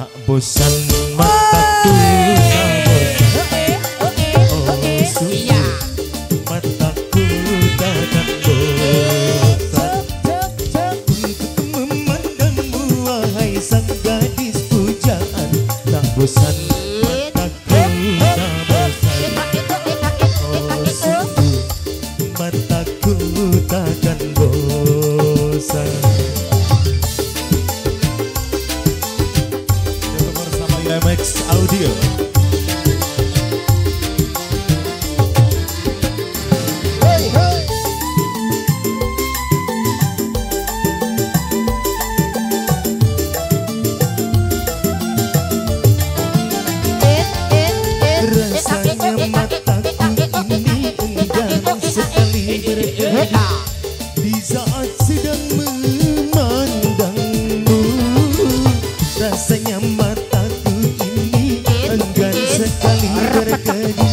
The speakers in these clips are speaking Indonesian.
Tak bosan mataku tak bosan. Oh sungguh mataku takkan bosan. Untuk memandangmu wahai sang gadis pujaan Tak bosan Remix Audio. Sekali berkedip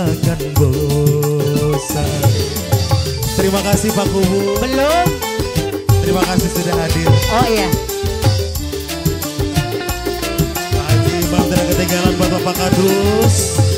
takkan bosan Terima kasih Pak Kubu Belum? Terima kasih sudah hadir Oh iya. Pak Haji Imam tidak ketinggalan buat Bapak Kadus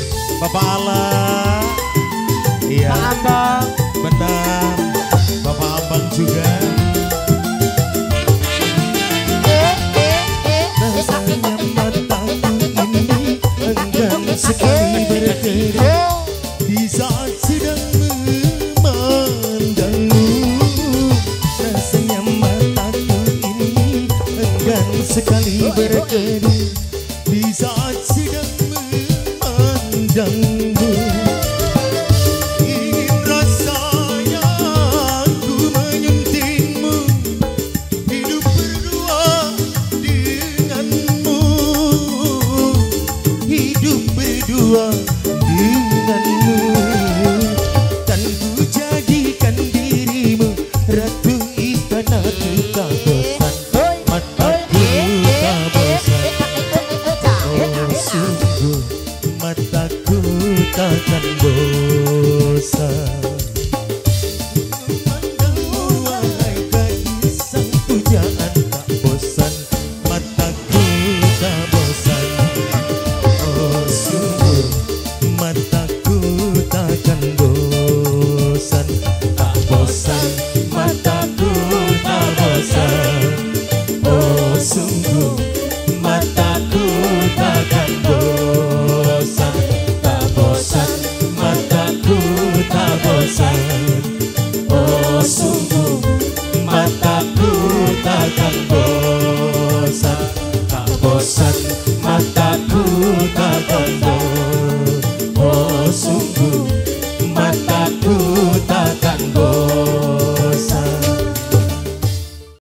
sekali berkedip Di saat sedang memandangmu Ingin rasanya aku menyuntingmu Hidup berdua denganmu Hidup berdua denganmu Dan ku jadikan dirimu Ratu istana tak